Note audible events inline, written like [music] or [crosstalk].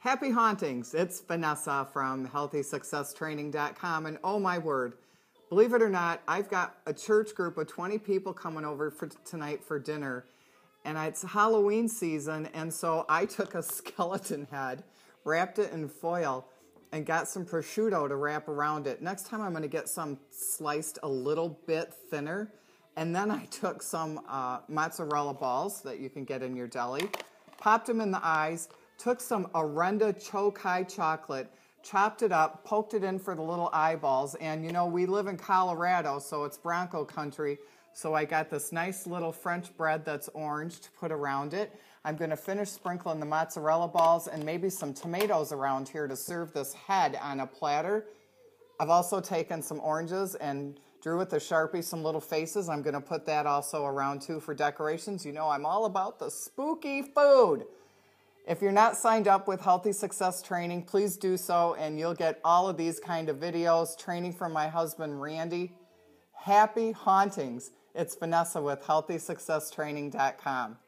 Happy hauntings. It's Vanessa from healthysuccesstraining.com. And oh my word, believe it or not, I've got a church group of 20 people coming over for tonight for dinner. And it's Halloween season. And so I took a [laughs] skeleton head, wrapped it in foil, and got some prosciutto to wrap around it. Next time I'm going to get some sliced a little bit thinner. And then I took some uh, mozzarella balls that you can get in your deli, popped them in the eyes, took some Orenda Chokai chocolate, chopped it up, poked it in for the little eyeballs. And you know, we live in Colorado, so it's Bronco country. So I got this nice little French bread that's orange to put around it. I'm going to finish sprinkling the mozzarella balls and maybe some tomatoes around here to serve this head on a platter. I've also taken some oranges and drew with the Sharpie some little faces. I'm going to put that also around too for decorations. You know, I'm all about the spooky food. If you're not signed up with Healthy Success Training, please do so, and you'll get all of these kind of videos, training from my husband Randy. Happy hauntings. It's Vanessa with HealthySuccessTraining.com.